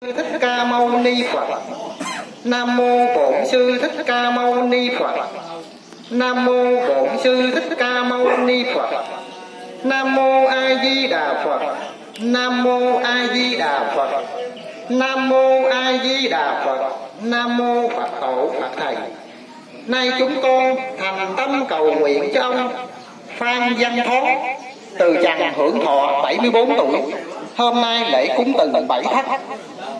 Thích Ca Mâu Ni Phật. Nam mô Bổn Sư Thích Ca Mâu Ni Phật. Nam mô Bổn Sư Thích Ca Mâu Ni Phật. Nam mô A Di Đà Phật. Nam mô A Di Đà Phật. Nam mô A Di Đà Phật. Nam mô Phật Tổ Phật Thầy. Nay chúng con thành tâm cầu nguyện cho ông Phan Văn Thoát từ chàng hưởng thọ 74 tuổi. Hôm nay lễ cúng từng bảy thất.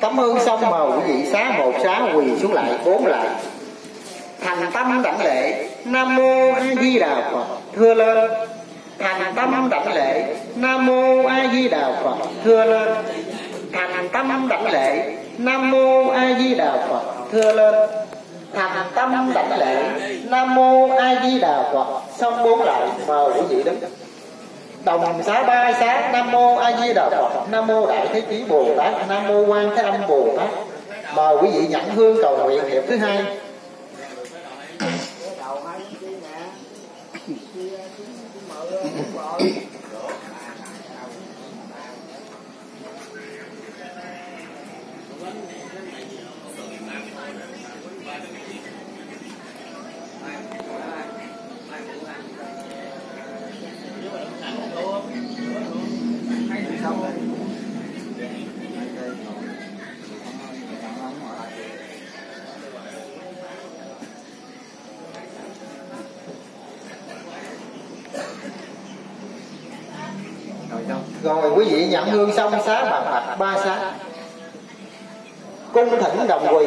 Cảm ơn xong mà quý vị xá một xá quỳ xuống lại, bốn lại. Thành tâm đảnh lễ, Nam Mô A Di Đà Phật, Thưa lên. Thành tâm đảnh lễ, Nam Mô A Di Đà Phật, Thưa lên. Thành tâm đảnh lễ, Nam Mô A Di Đà Phật, Thưa lên. Thành tâm đảnh lễ, Nam Mô A Di Đà Phật Xong bốn lại mời quý vị đứng đồng xá ba, xá nam mô a di đà phật. Nam mô đại thế chí bồ tát. Nam mô quan thế âm bồ tát. Mời quý vị nhận hương cầu nguyện hiệp thứ hai Thank hai chi nè chia chúng mở rồi quý vị nhận hương xong xá bà phật ba xá. Cung thỉnh đồng quỳ.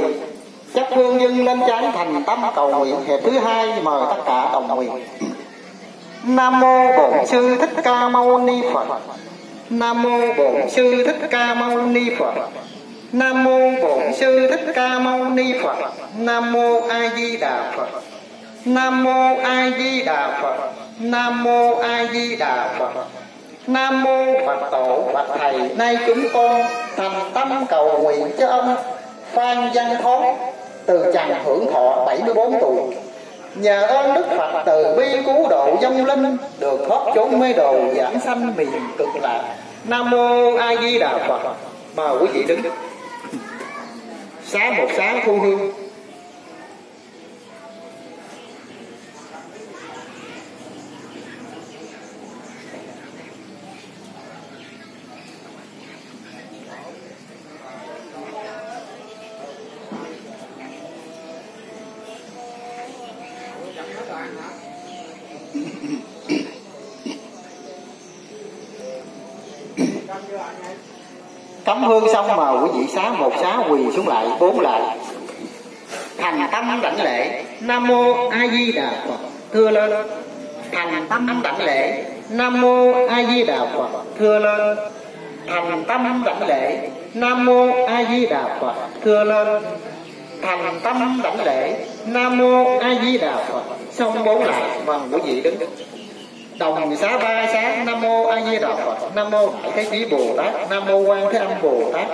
Chấp hương dâng lên chán thành tâm cầu nguyện. Hiệp thứ hai mời tất cả đồng quỳ nam mô bổn sư thích ca mâu ni phật. Nam mô bổn sư thích ca mâu ni phật. Nam mô bổn sư thích ca mâu ni phật. Nam mô a di đà phật. Nam mô a di đà phật. Nam mô a di đà phật. Nam mô Phật tổ Phật thầy. Nay chúng con thành tâm cầu nguyện cho ông Phan Văn Thoát Từ chàng hưởng thọ 74 tuổi. Nhờ ơn Đức Phật từ bi cứu độ dân linh, Được thoát chốn mê đồ giảng sanh miền cực lạc. Nam mô A Di Đà Phật. Mời quý vị đứng. Sáng một sáng thu hương. Cắm hương xong mà quý vị xá một xá quỳ xuống lại, bốn lại. Thành tâm đảnh lễ, Nam mô A Di Đà Phật, Thưa lên. Thành tâm đảnh lễ, Nam mô A Di Đà Phật, Thưa lên. Thành tâm đảnh lễ, Nam mô A Di Đà Phật, Thưa lên. Thành tâm đảnh lễ, Nam mô A Di Đà Phật, Xong bốn lại. Vâng quý vị đứng đồng xá ba xá nam mô a di đà phật. Nam mô đại thế chí bồ tát. Nam mô quan thế âm bồ tát.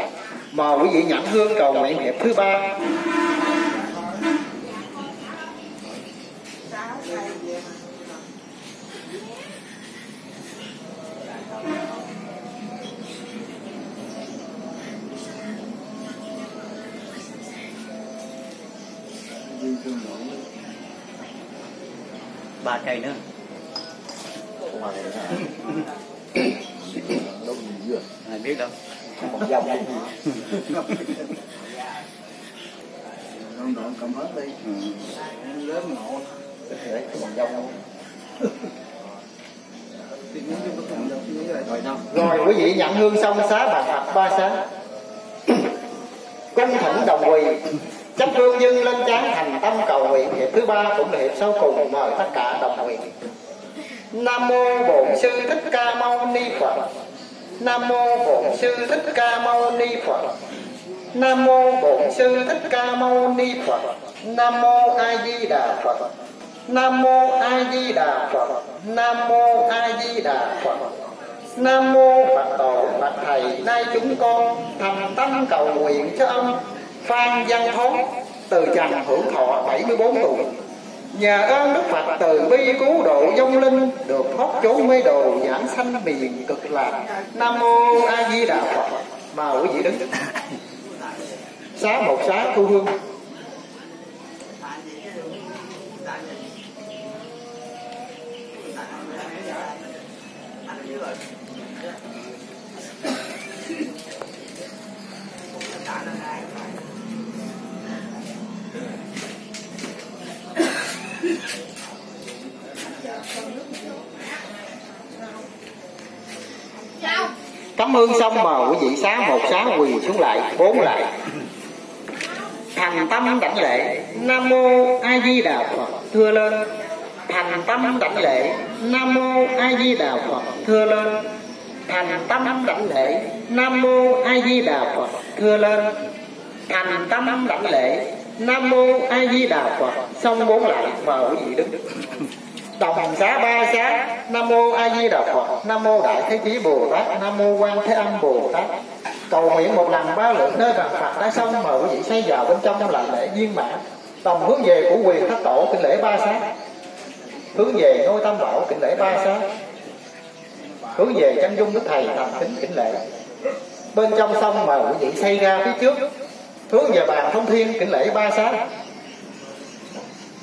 Mời quý vị nhẫn hương cầu nguyện hiệp thứ ba. Ba cây nữa ai biết đâu. Một dòng Con đoạn cầm hết đi. Lớn ngộ để dòng cầm dọc như vậy. Rồi đâu rồi quý vị nhận hương xong xá bà phật ba xá. Cung thỉnh đồng quỳ. Chấp hương dâng lên chán thành tâm cầu nguyện. Hiệp thứ ba cũng là hiệp sau cùng mời tất cả đồng nguyện nam mô bổn sư thích ca mâu ni phật. Nam mô bổn sư thích ca mâu ni phật. Nam mô bổn sư thích ca mâu ni phật. Nam mô a di đà phật. Nam mô a di đà phật. Nam mô a di đà phật. Nam mô phật tổ phật thầy, nay chúng con thành tâm cầu nguyện cho ông phan văn thống từ trần hưởng thọ 74 tuổi nhờ ơn đức phật từ bi cứu độ vong linh, được thoát chốn mê đồ, giảng sanh miền cực lạc. Nam mô a di đà phật. Mà quý vị đứng. Xá một xá thu hương. Cắm hương xong mà quý vị xá một xá quỳ xuống lại, bốn lại. Thành tâm đảnh lễ, Nam mô A Di Đà Phật, thưa lên. Thành tâm đảnh lễ, Nam mô A Di Đà Phật, thưa lên. Thành tâm đảnh lễ, Nam mô A Di Đà Phật, thưa lên. Thành tâm đảnh lễ, Nam mô A Di Đà Phật, xong bốn lại, mời quý vị đứng đồng xá ba xá nam mô a di đà phật, nam mô đại thế chí bồ tát, nam mô quan thế âm bồ tát. Cầu nguyện một lần ba lượt nơi bàn phật đã xong mà quý vị xây vào bên trong làm lễ viên mãn. Đồng hướng về của quyền thất tổ kinh lễ ba xá. Hướng về ngôi tam bảo, kính lễ ba xá. Hướng về chân dung đức thầy, thành kính kính lễ. Bên trong xong mà quý vị xây ra phía trước. Hướng về bàn thông thiên, kính lễ ba xá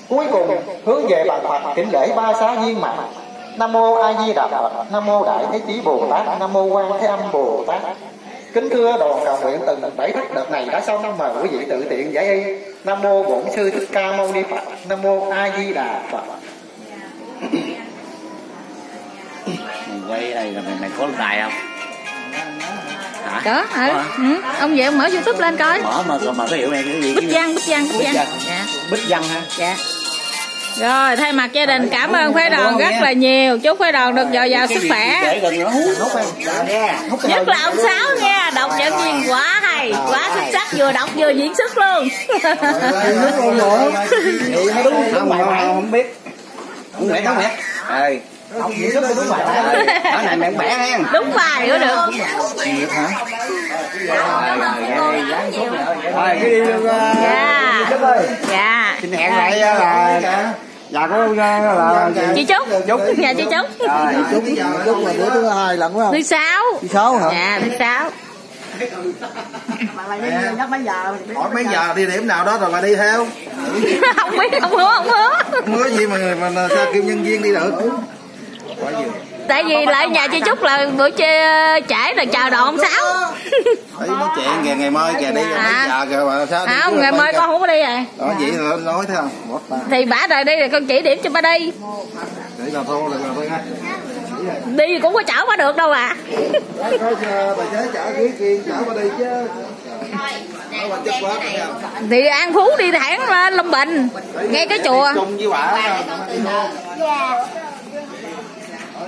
cuối cùng hướng về bàn phật kính lễ ba xá viên mãn nam mô a di đà phật nam mô đại thế chí bồ tát nam mô quan thế âm bồ tát kính thưa đoàn cầu nguyện từng bảy thất đợt này đã xong mời quý vị tự tiện giải y nam mô bổn sư thích ca mâu ni phật nam mô a di đà phật Mày quay đây là mày, mày có đài không? Hả? có ừ. ừ. ông về ông mở youtube lên coi Mở mà mà cái hiệu này cái gì? bích văn bích văn bích Bích văn văn. dạ Bích văn ha. dạ rồi thay mặt gia đình cảm ơn phái đoàn rất là nhiều chúc phái đoàn được dồi dào sức khỏe nhất là ông sáu nha đọc dẫn viên quá hay quá xuất sắc vừa đọc vừa diễn xuất luôn không biết. Không biết, không biết. Học diễn xuất đúng bài. Ở này mẹ bẻ hen. đúng bài nữa được. Nghiệp hả? Rồi, cái đi luôn. dạ. Dạ. Xin hẹn lại là dạ có là chị trúc. dạ chị trúc chúc chúc là bữa thứ hai lần phải không? Thứ sáu. Thứ sáu hả? Dạ thứ sáu. Nhắc mấy giờ? Hỏi mấy giờ đi điểm nào đó rồi mà đi theo. Không biết không hứa không hứa. Không có gì mà mà sao kêu nhân viên đi được Hỏi gì? tại vì lại nhà chị trúc là bữa chơi trải là chào đón ông sáu. Thấy nói chuyện kìa ngày mai kìa đi À. giờ kìa mà sao à, không ngày mai con không có đi rồi đó vậy rồi nói thấy không thì bả rồi đi rồi con chỉ điểm cho ba đi. Để là thô là thôi ha đi cũng có chở qua được đâu à Đấy, quá thì an phú đi thẳng lên long bình ngay cái chùa. chung với bà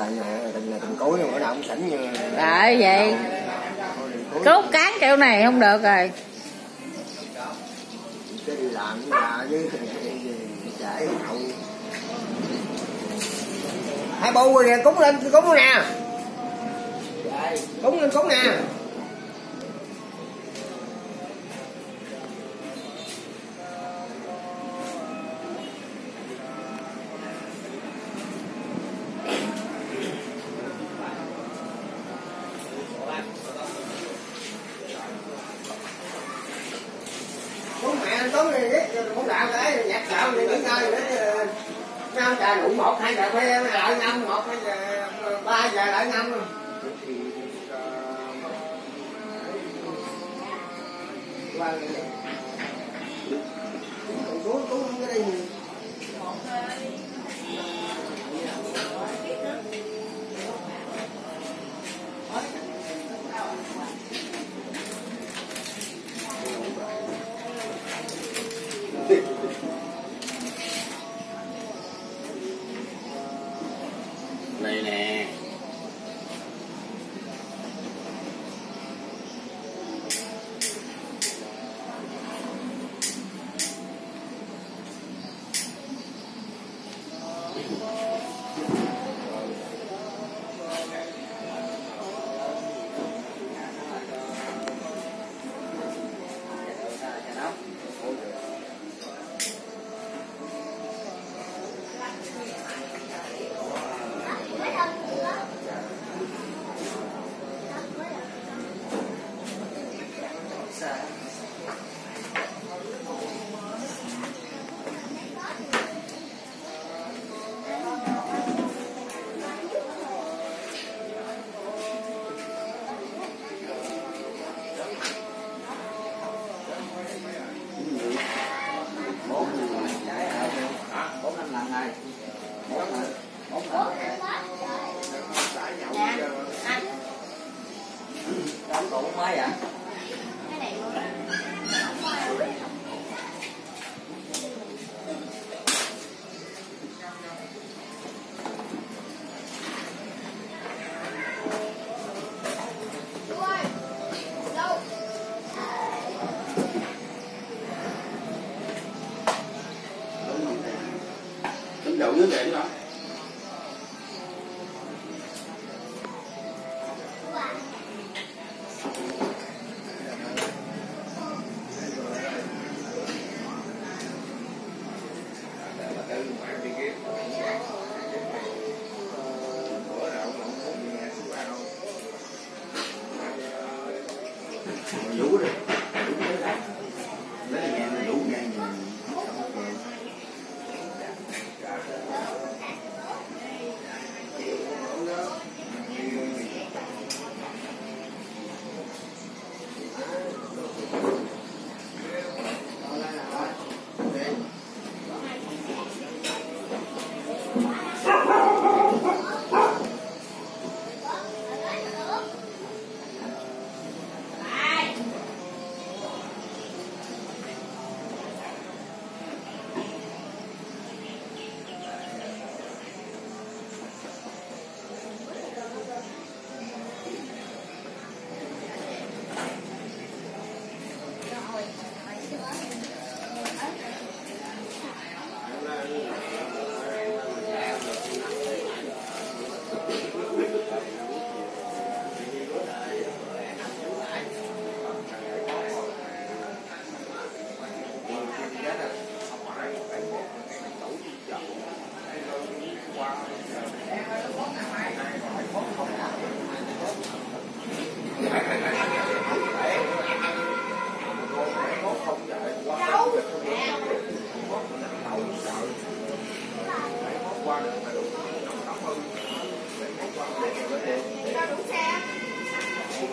tại tại nhà từng cối mà ở nào cũng sẵn như Đấy vậy Cốt cán kiểu này không được rồi. Đi làm hậu hai bu rồi nè cúng lên cúng nè. Cúng lên cúng nè cúng mẹ cúng đạo cái nhạc đạo đi nghỉ ngơi nữa ngâm trà đủ một, hai cà phê lại ngâm một, hai giờ ba giờ lại ngâm rồi qua Cậu?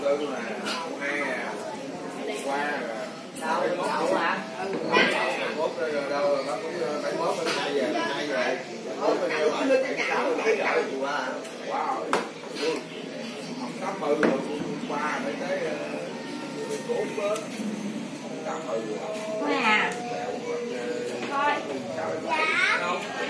tư là cũng hay à qua đâu đâu hả mốt rồi đâu rồi nó cũng bảy mốt rồi hai giờ hai giờ mốt rồi đâu rồi chợ gì qua wow. tám mươi rồi qua mới tới bốn bớt tám mươi rồi thôi à thôi dạ